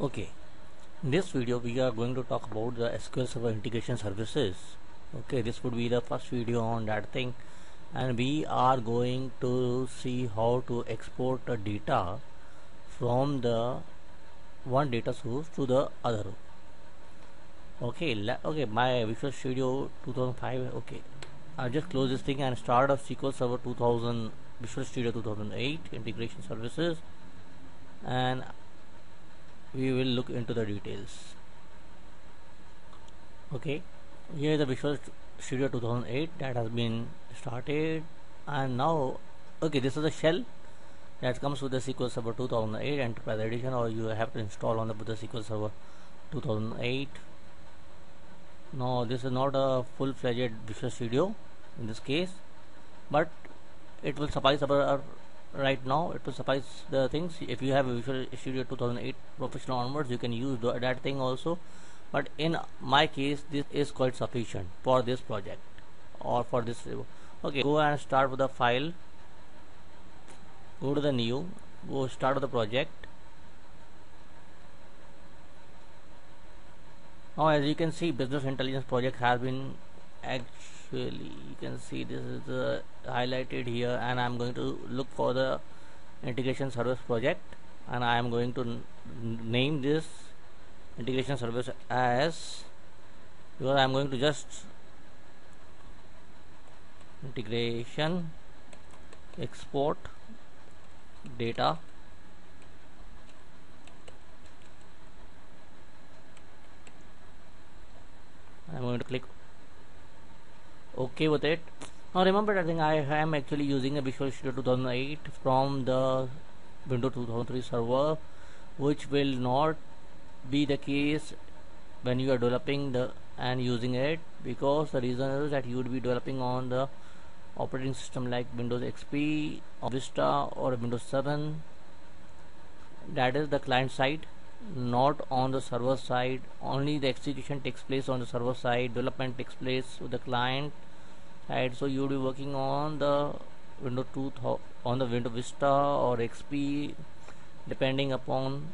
okay. In this video we are going to talk about the SQL Server integration services. Okay this would be the first video on that thing. And we are going to see how to export the data from the one data source to the other. Okay okay my Visual Studio 2005 okay. I'll just close this thing and start a SQL Server 2000 Visual Studio 2008 integration services. And we will look into the details. Okay. Here is the Visual Studio 2008 that has been started. And now okay this is the shell that comes with the SQL Server 2008 Enterprise Edition or you have to install on the, the SQL Server 2008 no this is not a full-fledged Visual Studio in this case but it will suffice our right now it will suffice the things. If you have Visual Studio 2008 professional onwards you can use that thing also. But in my case this is quite sufficient for this project or for this okay go and start with the file. Go to the new. Go start with the project. Now as you can see business intelligence project has been actually you can see this is uh, highlighted here and I'm going to look for the integration service project and I am going to name this integration service as because I am going to just integration export data. I'm going to click okay with it. Now remember that thing I am actually using a Visual Studio 2008 from the Windows 2003 server which will not be the case when you are developing the and using it because the reason is that you would be developing on the operating system like Windows XP or Vista or Windows 7 that is the client side not on the server side. Only the execution takes place on the server side development takes place with the client so you will be working on the Windows 2 on the Windows Vista or XP depending upon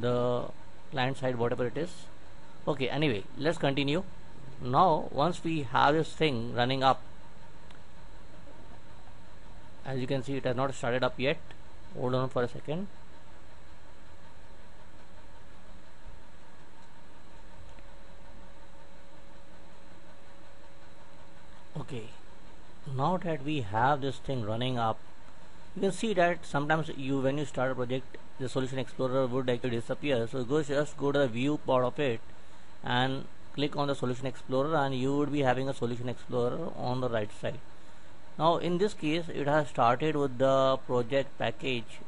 the client side whatever it is. Okay anyway let's continue. Now once we have this thing running up as you can see it has not started up yet. Hold on for a second okay now that we have this thing running up you can see that sometimes you when you start a project the solution explorer would actually disappear. So go just go to the view part of it and click on the solution explorer and you would be having a solution explorer on the right side. Now in this case it has started with the project package.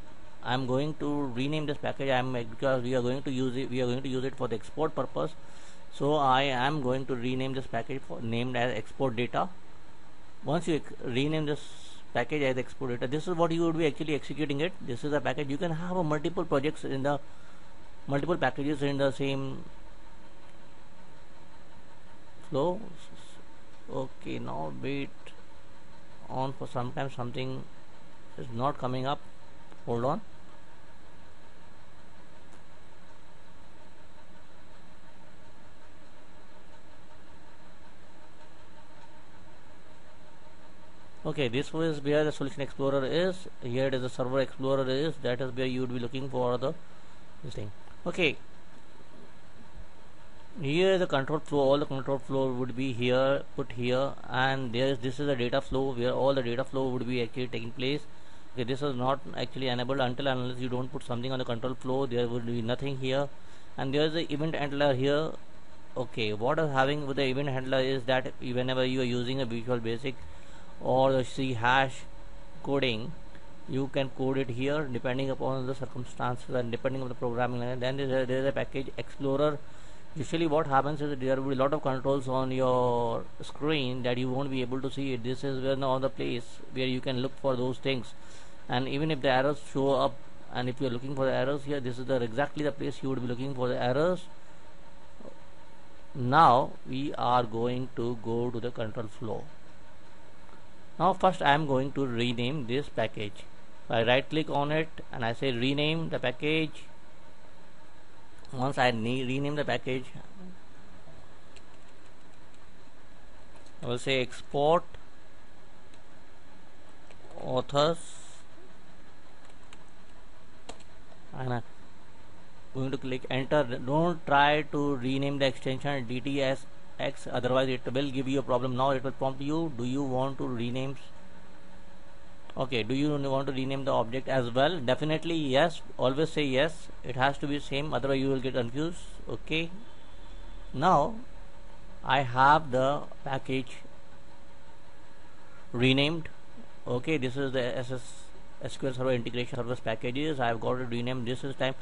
I'm going to rename this package. I'm because we are going to use it we are going to use it for the export purpose. So I am going to rename this package for named as export data once you rename this package as export data this is what you would be actually executing it. This is a package. You can have a multiple projects in the multiple packages in the same flow. Okay now wait on for some time. Something is not coming up. Hold on okay this was where the solution explorer is. Here it is the server explorer is. That is where you would be looking for the this thing. Okay. Here the control flow all the control flow would be here put here and there is this is the data flow where all the data flow would be actually taking place. Okay this is not actually enabled until unless you don't put something on the control flow there would be nothing here. And there is the event handler here. Okay what is having with the event handler is that whenever you are using a visual basic or the C hash coding you can code it here depending upon the circumstances and depending on the programming language. Then there is, a, there is a package explorer. Usually what happens is there will be a lot of controls on your screen that you won't be able to see. This is where now the place where you can look for those things. And even if the errors show up and if you are looking for the errors here this is the exactly the place you would be looking for the errors now we are going to go to the control flow now first I am going to rename this package. I right click on it and I say rename the package once I rename the package I will say export authors and I'm going to click enter. Don't try to rename the extension DTS X otherwise it will give you a problem. Now it will prompt you do you want to rename? Okay do you want to rename the object as well? Definitely yes always say yes. It has to be same otherwise you will get confused. Okay. Now I have the package renamed. Okay this is the SS SQL Server integration service packages. I have got to rename this is time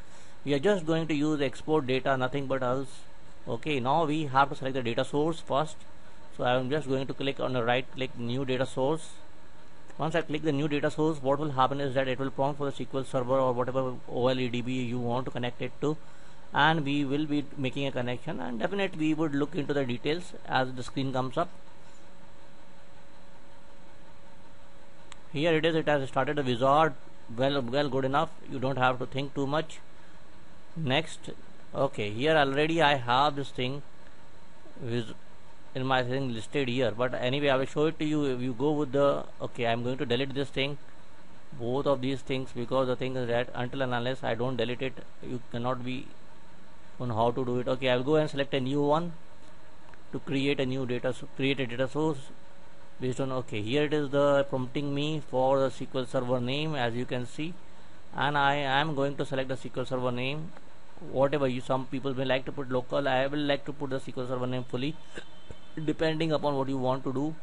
we are just going to use export data nothing but else okay now we have to select the data source first. So I am just going to click on the right click new data source. Once I click the new data source what will happen is that it will prompt for the SQL server or whatever OLEDB you want to connect it to. And we will be making a connection and definitely we would look into the details as the screen comes up. Here it is it has started a wizard. Well well good enough. You don't have to think too much. Next okay here already I have this thing with in my thing listed here but anyway I will show it to you. If you go with the okay I'm going to delete this thing both of these things because the thing is that until and unless I don't delete it you cannot be on how to do it. Okay I'll go and select a new one to create a new data so create a data source based on okay here it is the prompting me for the SQL server name as you can see. And I am going to select the SQL server name whatever you some people may like to put local I will like to put the SQL server name fully depending upon what you want to do.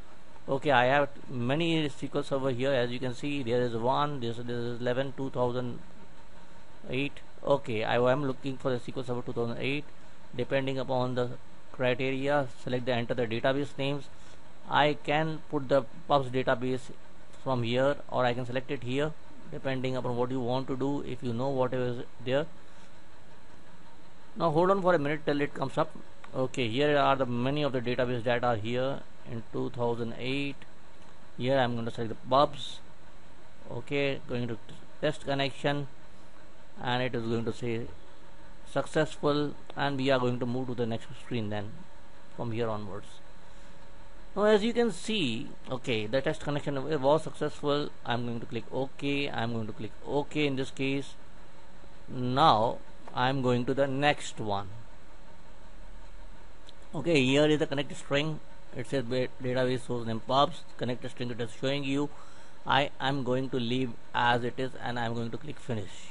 Okay I have many SQL server here. As you can see there is one this, this is 11 2008 okay I am looking for the SQL server 2008 depending upon the criteria select the enter the database names. I can put the pubs database from here or I can select it here depending upon what you want to do. If you know whatever is there now hold on for a minute till it comes up. Okay here are the many of the database that are here. In 2008 here I'm going to select the pubs okay going to test connection and it is going to say successful and we are going to move to the next screen then from here onwards. Now as you can see okay the test connection was successful. I'm going to click OK I'm going to click OK in this case. Now I'm going to the next one. Okay here is the connect string. It says database source name pubs connect string it is showing you. I am going to leave as it is and I'm going to click finish.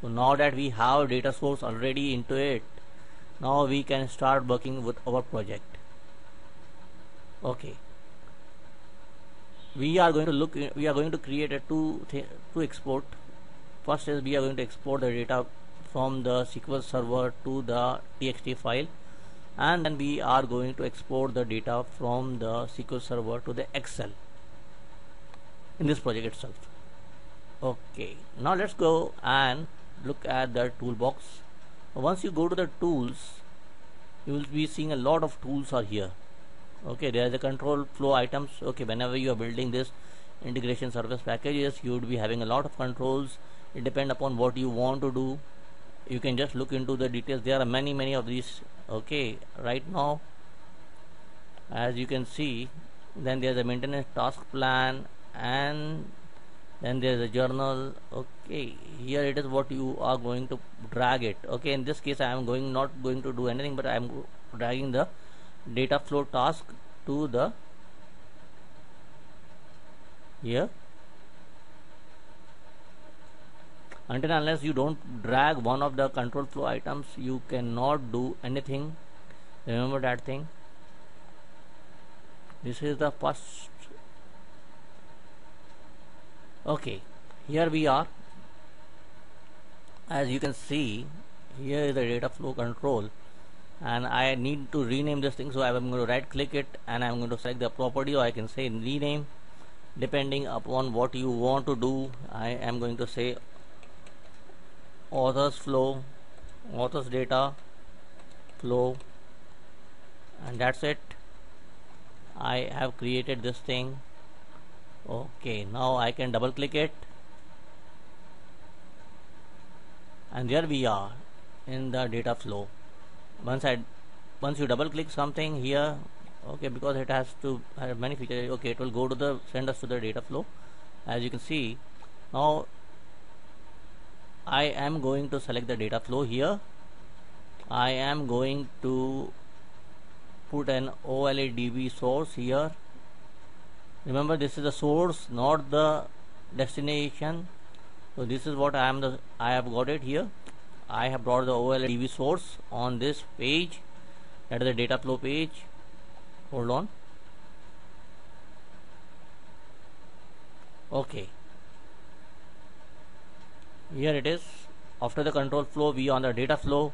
So now that we have data source already into it now we can start working with our project. Okay we are going to look we are going to create a two two export. First is we are going to export the data from the SQL server to the txt file. And then we are going to export the data from the SQL server to the Excel in this project itself. Okay now let's go and look at the toolbox. Once you go to the tools you will be seeing a lot of tools are here okay there are the control flow items. Okay whenever you are building this integration service packages you would be having a lot of controls. It depend upon what you want to do. You can just look into the details. There are many many of these. Okay right now as you can see then there's a maintenance task plan and then there's a journal. Okay here it is what you are going to drag it. Okay in this case I am going not going to do anything but I am dragging the data flow task to the here. Until unless you don't drag one of the control flow items you cannot do anything. Remember that thing? This is the first. Okay here we are. As you can see here is the data flow control and I need to rename this thing so I'm going to right click it and I'm going to select the property or I can say rename depending upon what you want to do. I am going to say authors flow authors data flow and that's it. I have created this thing. Okay now I can double click it. And there we are in the data flow once I once you double click something here okay because it has to have many features okay it will go to the send us to the data flow. As you can see now I am going to select the data flow here. I am going to put an OLEDB source here. Remember this is the source not the destination. So this is what I am the I have got it here I have brought the OLEDB source on this page. That is the data flow page. Hold on. Okay. Here it is. After the control flow we on the data flow.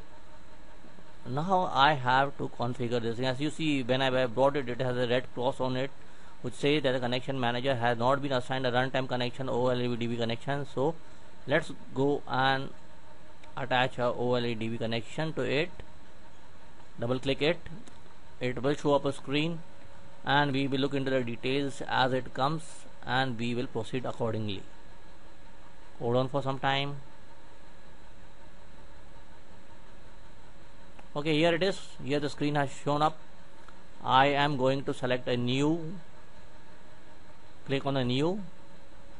Now I have to configure this. As you see when I brought it it has a red cross on it which says that the connection manager has not been assigned a runtime connection OLEDB connection. So let's go and attach a OLEDB connection to it. Double click it. It will show up a screen and we will look into the details as it comes and we will proceed accordingly. Hold on for some time. Okay here it is. Here the screen has shown up. I am going to select a new. Click on the new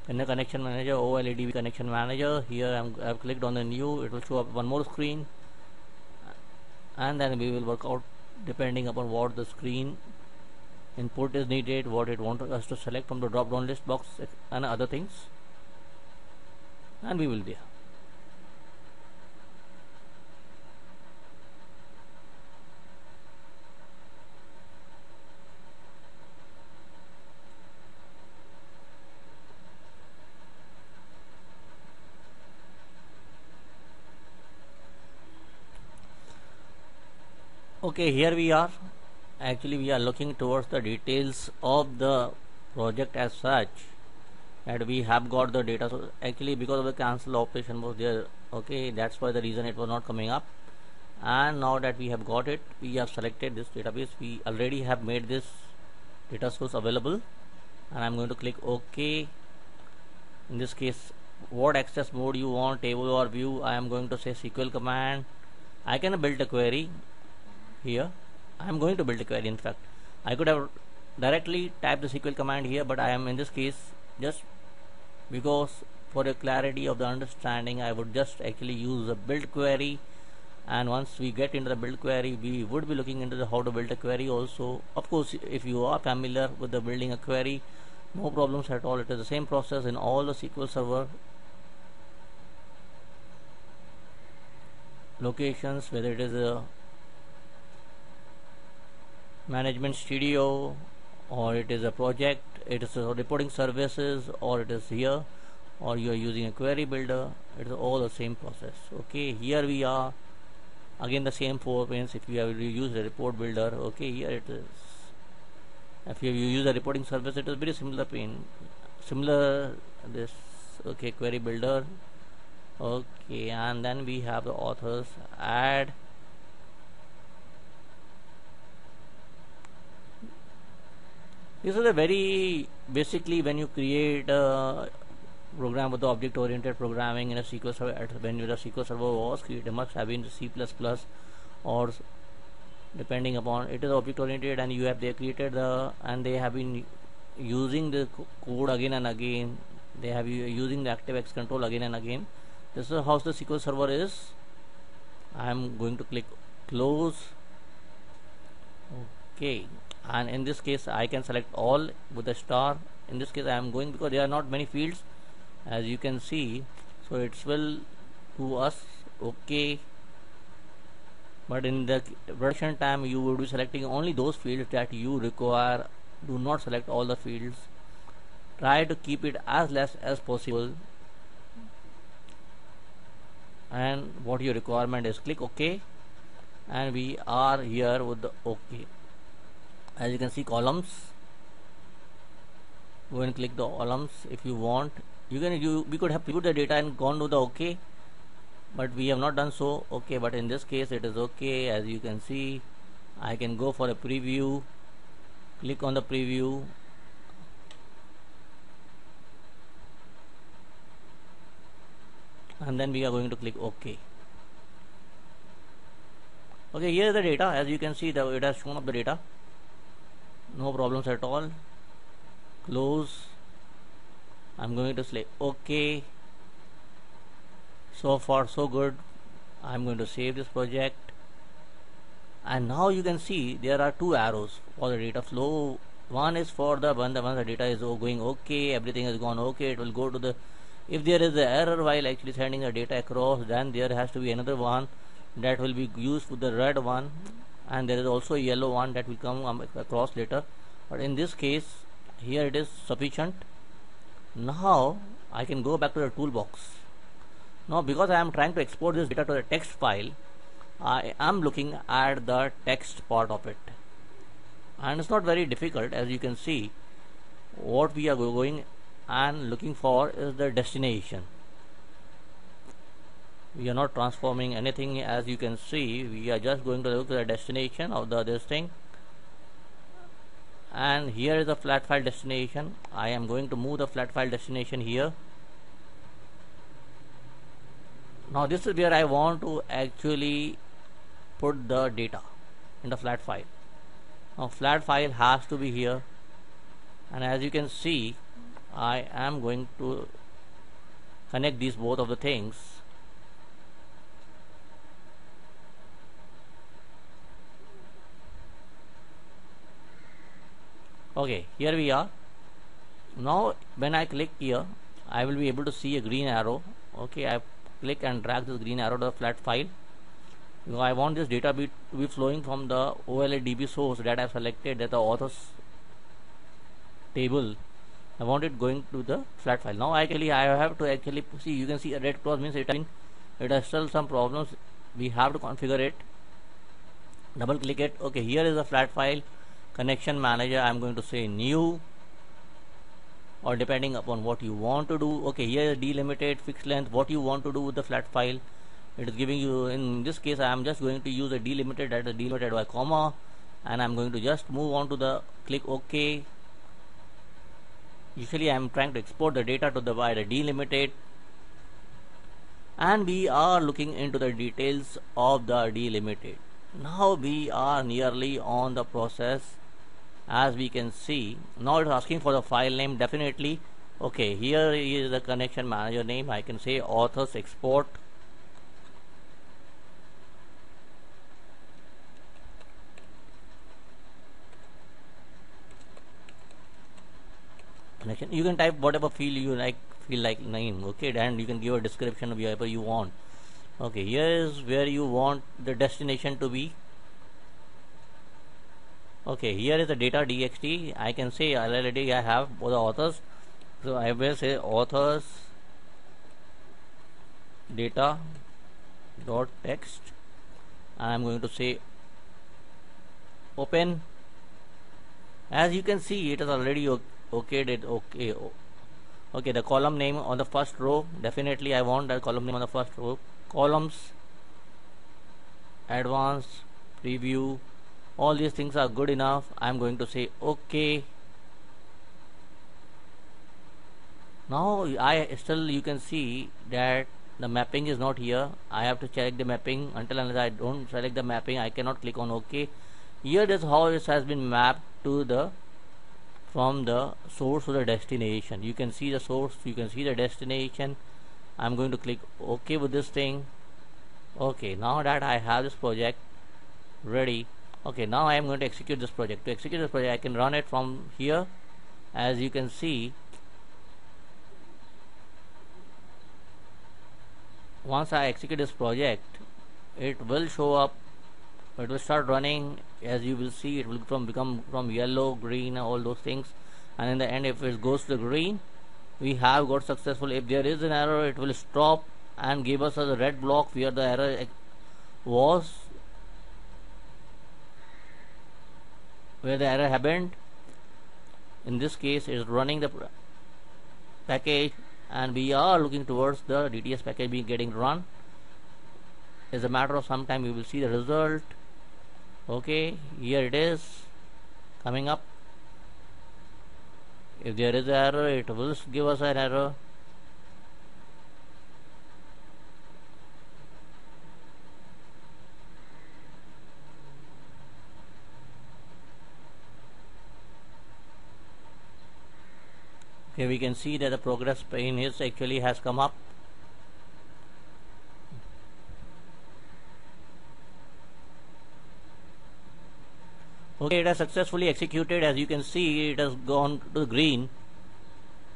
in the connection manager OLEDB connection manager here I'm, I've clicked on the new it will show up one more screen. And then we will work out depending upon what the screen input is needed what it wants us to select from the drop down list box and other things. And we will there okay here we are. Actually we are looking towards the details of the project as such and we have got the data. So actually because of the cancel operation was there okay that's why the reason it was not coming up. And now that we have got it we have selected this database. We already have made this data source available. And I'm going to click OK. In this case what access mode you want table or view I am going to say SQL command. I can build a query here. I am going to build a query in fact. I could have directly typed the SQL command here but I am in this case just because for the clarity of the understanding I would just actually use a build query. And once we get into the build query we would be looking into the how to build a query also. Of course if you are familiar with the building a query no problems at all. It is the same process in all the SQL server locations whether it is a management studio or it is a project it is a reporting services or it is here or you are using a query builder it is all the same process. Okay here we are again the same four pins if you have used a report builder okay here it is. If you use a reporting service it is very similar pin similar this okay query builder. Okay and then we have the authors add this is a very basically when you create a program with the object oriented programming in a SQL server when the SQL server was created must have been C++ or depending upon it is object oriented and you have they created the and they have been using the code again and again. They have using the ActiveX control again and again. This is how the SQL server is. I am going to click close. Okay and in this case I can select all with a star. In this case I am going because there are not many fields as you can see. So it will to us okay. But in the production time you will be selecting only those fields that you require. Do not select all the fields. Try to keep it as less as possible. And what your requirement is click ok and we are here with the ok as you can see columns. Go and click the columns if you want. You can you we could have put the data and gone to the okay but we have not done so. Okay but in this case it is okay. As you can see I can go for a preview. Click on the preview. And then we are going to click OK okay here is the data. As you can see the it has shown up the data no problems at all. Close. I'm going to say OK so far so good. I'm going to save this project. And now you can see there are two arrows for the data flow. One is for the when the, the data is going okay everything has gone okay it will go to the if there is an error while actually sending the data across then there has to be another one that will be used with the red one and there is also a yellow one that will come um, across later. But in this case here it is sufficient. Now I can go back to the toolbox. Now because I am trying to export this data to the text file I am looking at the text part of it. And it's not very difficult as you can see what we are going and looking for is the destination we are not transforming anything as you can see. We are just going to look at the destination of the this thing. And here is the flat file destination. I am going to move the flat file destination here. Now this is where I want to actually put the data in the flat file. Now flat file has to be here. And as you can see I am going to connect these both of the things okay here we are. Now when I click here I will be able to see a green arrow. Okay I click and drag this green arrow to the flat file. I want this data be, to be flowing from the OLE DB source that I have selected as the authors table. I want it going to the flat file. Now actually I have to actually see you can see a red cross means it, it has still some problems. We have to configure it. Double click it. Okay here is the flat file connection manager I'm going to say new or depending upon what you want to do. Okay here is delimited fixed length what you want to do with the flat file. It is giving you in this case I am just going to use a delimited at the delimited by comma and I'm going to just move on to the click OK. Usually I am trying to export the data to the by the delimited and we are looking into the details of the delimited. Now we are nearly on the process as we can see now it's asking for the file name definitely. Okay here is the connection manager name. I can say authors export. Connection. You can type whatever field you like feel like name okay? And you can give a description of whatever you want. Okay here is where you want the destination to be okay here is the data dxt I can say already I have both the authors. So I will say authors data dot text. I am going to say open. As you can see it is already okay did okay okay the column name on the first row. Definitely I want the column name on the first row. Columns advanced preview all these things are good enough I'm going to say okay. Now I still you can see that the mapping is not here. I have to check the mapping. Until unless I don't select the mapping I cannot click on OK here is how it has been mapped to the from the source to the destination. You can see the source you can see the destination. I'm going to click OK with this thing. Okay now that I have this project ready okay now I am going to execute this project. To execute this project I can run it from here. As you can see once I execute this project it will show up. It will start running. As you will see it will from become from yellow green all those things. And in the end if it goes to green we have got successful. If there is an error it will stop and give us a red block where the error was where the error happened. In this case is running the package and we are looking towards the DTS package being getting run. As a matter of some time we will see the result. Okay here it is coming up. If there is an error it will give us an error here we can see that the progress pane is actually has come up. Okay it has successfully executed. As you can see it has gone to green.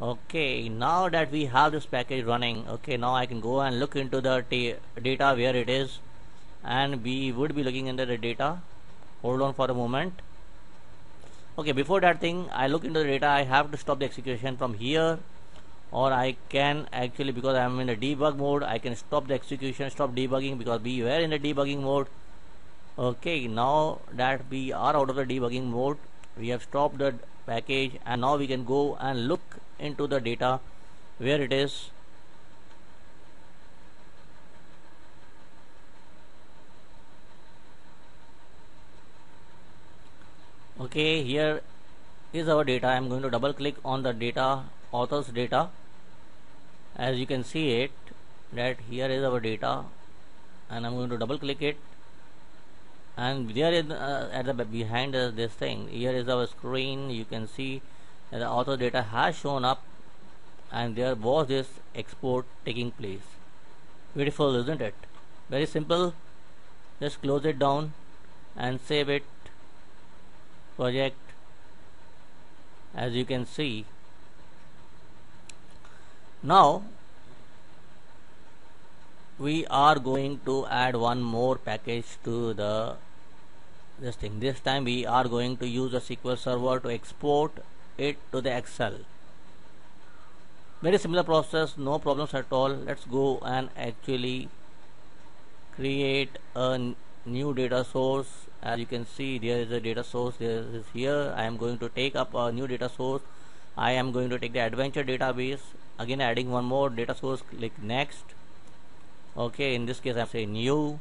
Okay now that we have this package running okay now I can go and look into the data where it is. And we would be looking into the data. Hold on for a moment okay before that thing I look into the data. I have to stop the execution from here or I can actually because I am in the debug mode I can stop the execution stop debugging because we were in the debugging mode. Okay now that we are out of the debugging mode we have stopped the package and now we can go and look into the data where it is okay here is our data. I'm going to double click on the data authors data. As you can see it that here is our data and I'm going to double click it. And there is uh, at the behind uh, this thing here is our screen. You can see the author data has shown up and there was this export taking place. Beautiful isn't it? Very simple. Just close it down and save it project. As you can see now we are going to add one more package to the this thing. This time we are going to use a SQL server to export it to the Excel. Very similar process no problems at all. Let's go and actually create a new data source as you can see there is a data source there is here. I am going to take up a new data source. I am going to take the adventure database. Again adding one more data source click next. Okay in this case I'm saying new.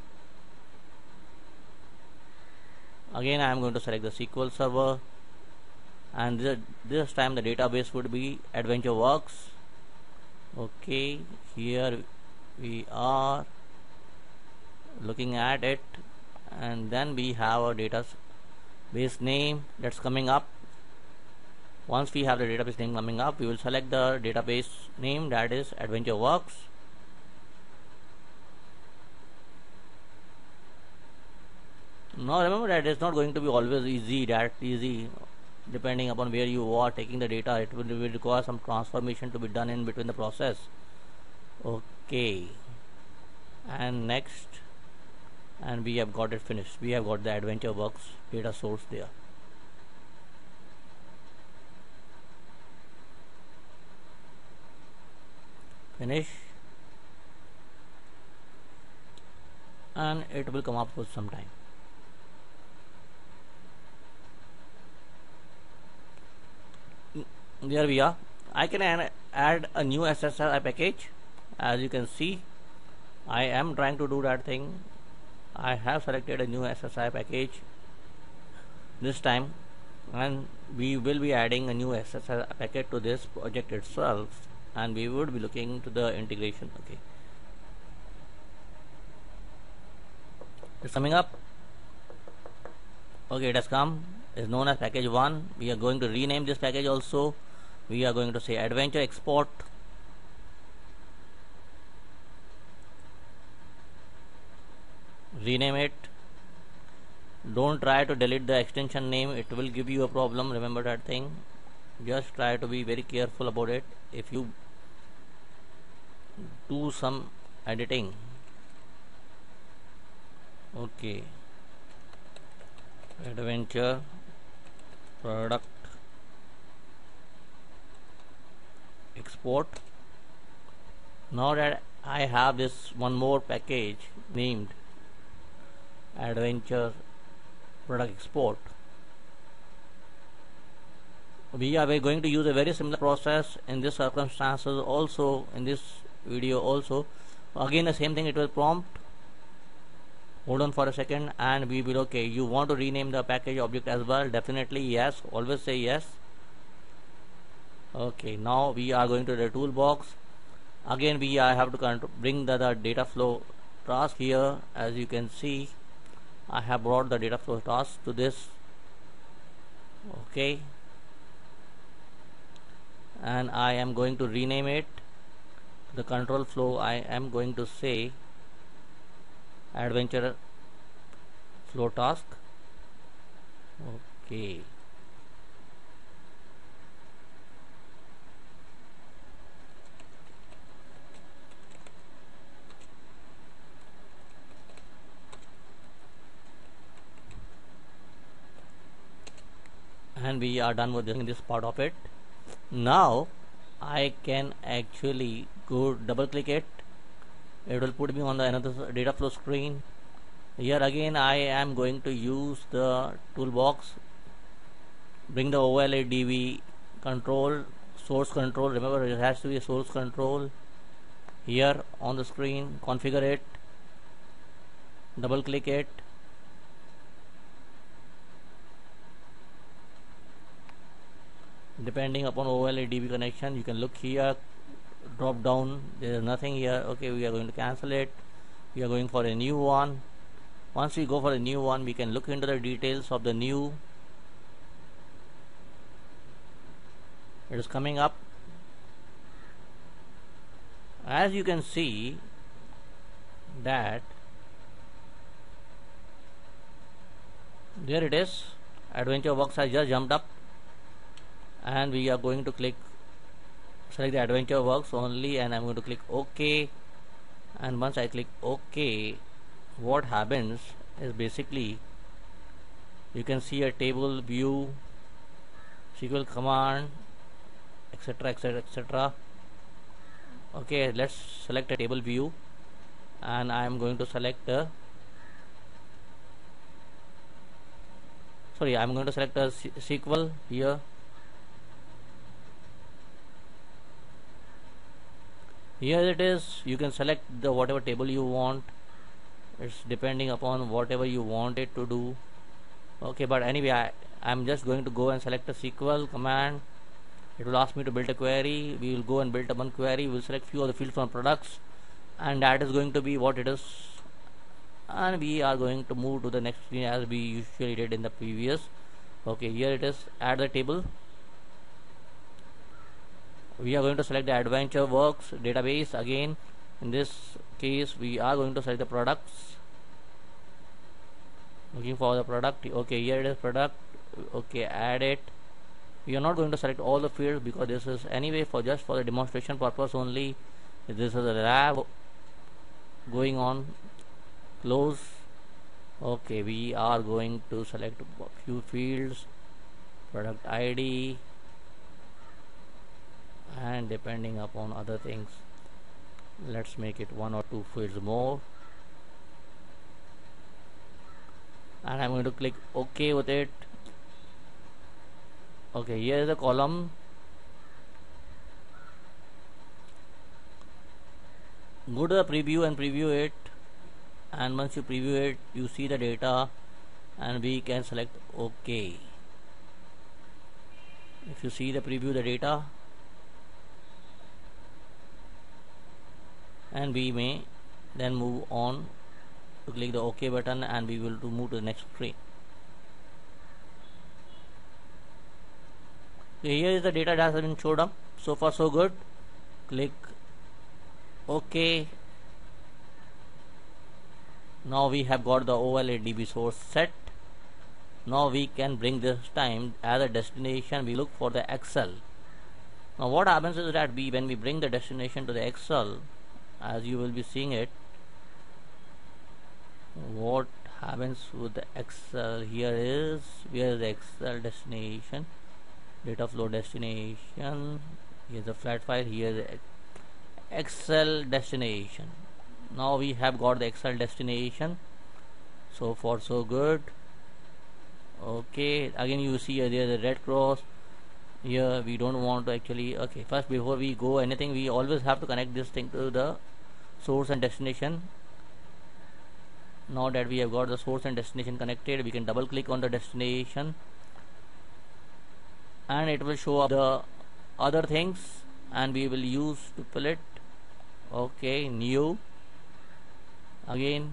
Again I am going to select the SQL server. And this, this time the database would be AdventureWorks okay here we are looking at it and then we have our database name that's coming up. Once we have the database name coming up we will select the database name that is AdventureWorks now remember that it's not going to be always easy that easy depending upon where you are taking the data it will, will require some transformation to be done in between the process. Okay. And next and we have got it finished. We have got the adventure AdventureWorks data source there. Finish. And it will come up with some time. There we are. I can add a new SSI package. As you can see I am trying to do that thing I have selected a new SSI package this time and we will be adding a new SSI package to this project itself and we would be looking to the integration okay. It's coming up. Okay it has come. Is known as package 1 we are going to rename this package also. We are going to say adventure export rename it. Don't try to delete the extension name. It will give you a problem. Remember that thing. Just try to be very careful about it. If you do some editing. Okay. Adventure. Product. Export. Now that I have this one more package named adventure product export. We are going to use a very similar process in this circumstances also in this video also. Again the same thing it will prompt. Hold on for a second and we will okay you want to rename the package object as well? Definitely yes. Always say yes. Okay now we are going to the toolbox. Again we I have to bring the, the data flow task here. As you can see I have brought the data flow task to this. Okay. And I am going to rename it. The control flow I am going to say adventure flow task. Okay and we are done with this part of it. Now I can actually go double click it. It will put me on the another data flow screen. Here again I am going to use the toolbox. Bring the DB control source control. Remember it has to be a source control. Here on the screen configure it. Double click it depending upon OLE DB connection you can look here drop down there is nothing here. Okay we are going to cancel it. We are going for a new one. Once we go for a new one we can look into the details of the new. It is coming up. As you can see that there it is. Adventure works has just jumped up and we are going to click select the adventure works only and I'm going to click OK. And once I click OK what happens is basically you can see a table view SQL command etc etc etc okay let's select a table view. And I am going to select a sorry I'm going to select a SQL here here it is. You can select the whatever table you want. It's depending upon whatever you want it to do. Okay but anyway I, I'm just going to go and select a SQL command. It will ask me to build a query. We will go and build a one query. We'll select few of the fields from products. And that is going to be what it is. And we are going to move to the next screen as we usually did in the previous. Okay here it is. Add the table we are going to select the adventure works database again. In this case we are going to select the products. Looking for the product. Okay here it is product. Okay add it. We are not going to select all the fields because this is anyway for just for the demonstration purpose only. This is a lab going on. Close. Okay we are going to select few fields. Product id and depending upon other things let's make it one or two fields more. And I'm going to click OK with it. Okay here is the column. Go to the preview and preview it. And once you preview it you see the data and we can select OK. If you see the preview the data and we may then move on to click the OK button and we will to move to the next screen. So here is the data that has been showed up. So far so good. Click OK. Now we have got the OLE DB source set. Now we can bring this time as a destination. We look for the Excel. Now what happens is that we when we bring the destination to the Excel as you will be seeing it what happens with the excel? Here is where is the excel destination data flow destination here's a flat file here the excel destination. Now we have got the excel destination. So far so good. Okay again you see there the red cross. Here we don't want to actually okay first before we go anything we always have to connect this thing to the source and destination. Now that we have got the source and destination connected we can double click on the destination. And it will show up the other things and we will use to pull it. Okay new. Again.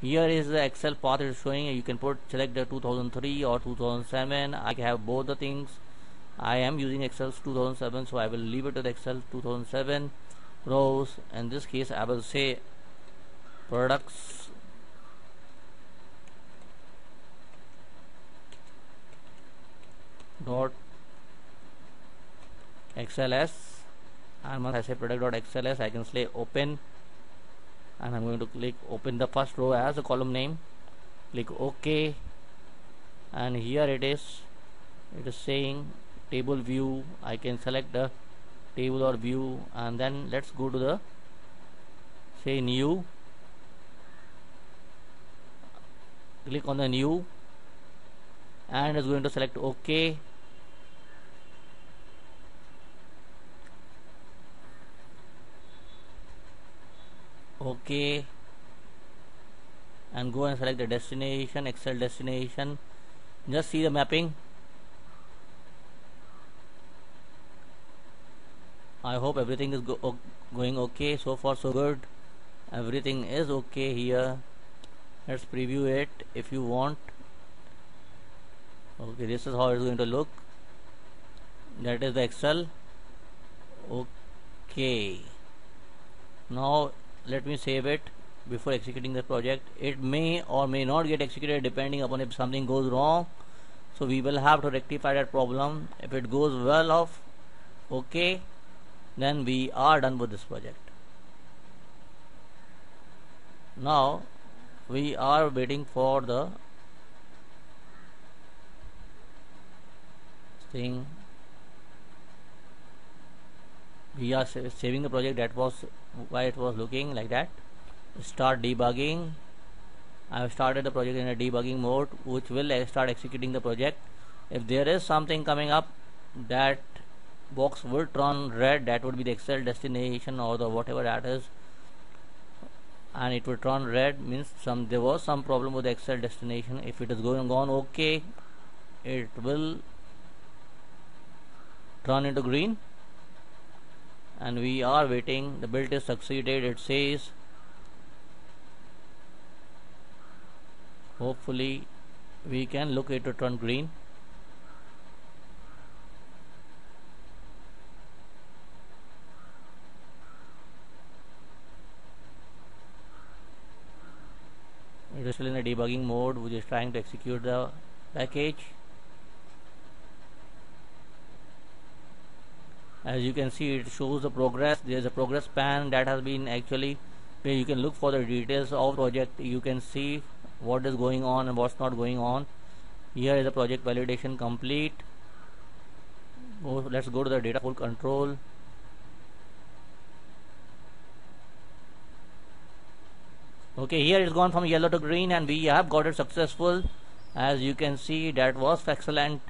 Here is the excel path is showing. You can put select the 2003 or 2007 i have both the things. I am using Excel 2007 so I will leave it to the Excel 2007 rows in this case I will say products. Dot xls and once I say product dot xls I can say open. And I'm going to click open the first row as a column name. Click OK. And here it is. It is saying table view. I can select the table or view and then let's go to the say new. Click on the new and it's going to select OK. OK. And go and select the destination Excel destination. Just see the mapping I hope everything is go going okay. So far so good. Everything is okay here. Let's preview it if you want. Okay this is how it's going to look. That is the Excel. Okay. Now let me save it before executing the project. It may or may not get executed depending upon if something goes wrong. So we will have to rectify that problem. If it goes well off okay then we are done with this project. Now we are waiting for the thing. We are saving the project that was why it was looking like that. Start debugging. I have started the project in a debugging mode which will uh, start executing the project. If there is something coming up that box will turn red that would be the Excel destination or the whatever that is. And it will turn red means some there was some problem with the Excel destination. If it is going on okay it will turn into green. And we are waiting. The build is succeeded it says. Hopefully we can look it to turn green is still in a debugging mode which is trying to execute the package. As you can see it shows the progress. There is a progress pan that has been actually where you can look for the details of project. You can see what is going on and what's not going on. Here is the project validation complete. Oh, let's go to the data flow control okay here it's gone from yellow to green and we have got it successful. As you can see that was excellent.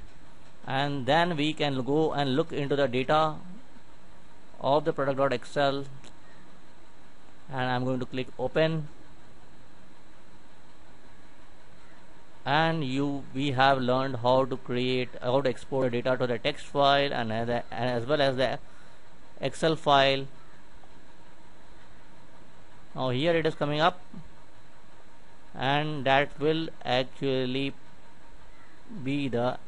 And then we can go and look into the data of the product.excel and I'm going to click open. And you we have learned how to create how to export data to the text file and as, a, as well as the excel file now here it is coming up. And that will actually be the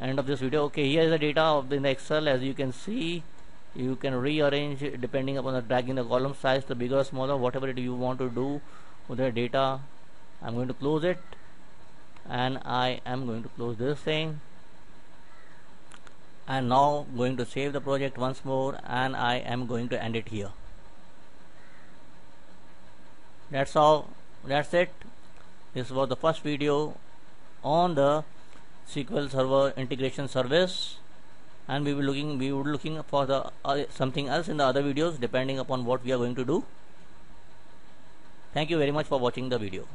end of this video. Okay here is the data of the, excel. As you can see you can rearrange depending upon the dragging the column size the bigger or smaller whatever it you want to do with the data. I'm going to close it. And I am going to close this thing. And now going to save the project once more. And I am going to end it here that's all. That's it. This was the first video on the SQL Server integration service. And we will looking we would looking for the uh, something else in the other videos depending upon what we are going to do. Thank you very much for watching the video